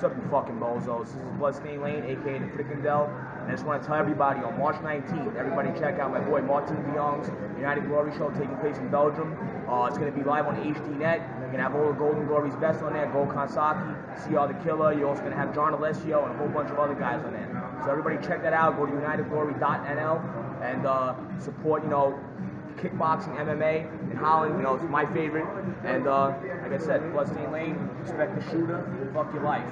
What's up, you fucking bozos? This is Bloodstain Lane, aka the Frickendell, and I just want to tell everybody on March 19th, everybody check out my boy Martin DeYoung's United Glory show taking place in Belgium. Uh, it's going to be live on HDNet. You're going to have all the Golden Glory's best on there, Gokhan Saki, Siyar the Killer. You're also going to have John Alessio and a whole bunch of other guys on there. So everybody check that out. Go to unitedglory.nl and uh, support, you know, kickboxing, MMA in Holland. You know, it's my favorite. And uh, like I said, Bloodstain Lane, respect the shooter, fuck your life.